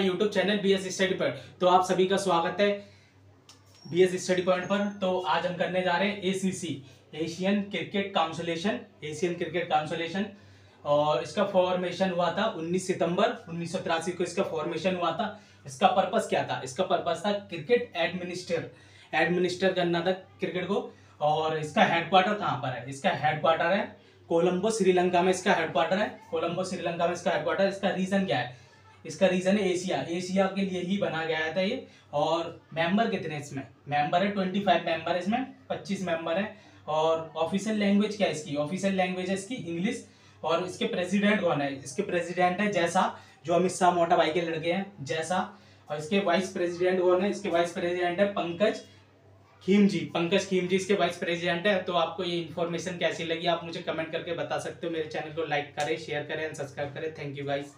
YouTube channel B S study point तो आप सभी का स्वागत है बी एस स्टडी पॉइंट पर। तो आज हम करने जा रहे हैं ACC Asian cricket conciliation Asian cricket conciliation और इसका फॉर्मेशन हुआ था 19 सितंबर, उन्नीस को इसका फॉर्मेशन हुआ था। इसका पर्पस क्या था? इसका पर्पस था क्रिकेट एडमिनिस्टर एडमिनिस्टर करना था क्रिकेट को। और इसका हेडक्वार्टर कहाँ पर है? इसका हेडक्वार्टर है कोलंबो, श्रीलंका में इसका हेडक्वार्टर है। कोलंबो, श्रीलंका में इसका हेडक्वार्टर इसका रीजन क्या है? इसका रीजन है एशिया एशिया के लिए ही बना गया था ये। और मेंबर कितने इसमें? मेंबर है ट्वेंटी फाइव मेंबर है इसमें, पच्चीस मेंबर है। और ऑफिशियल लैंग्वेज क्या है इसकी? ऑफिशियल लैंग्वेज है इसकी इंग्लिश और इसके प्रेसिडेंट कौन है? इसके प्रेसिडेंट है जैसा जो अमित शाह मोटा भाई के लड़के हैं, जैसा। और इसके वाइस प्रेसिडेंट कौन है? इसके वाइस प्रेसिडेंट है पंकज खीम जी पंकज खीम जी इसके वाइस प्रेसिडेंट है। तो आपको ये इन्फॉर्मेशन कैसी लगी? आप मुझे कमेंट करके बता सकते हो। मेरे चैनल को लाइक करें शेयर करें सब्सक्राइब करें। Thank you guys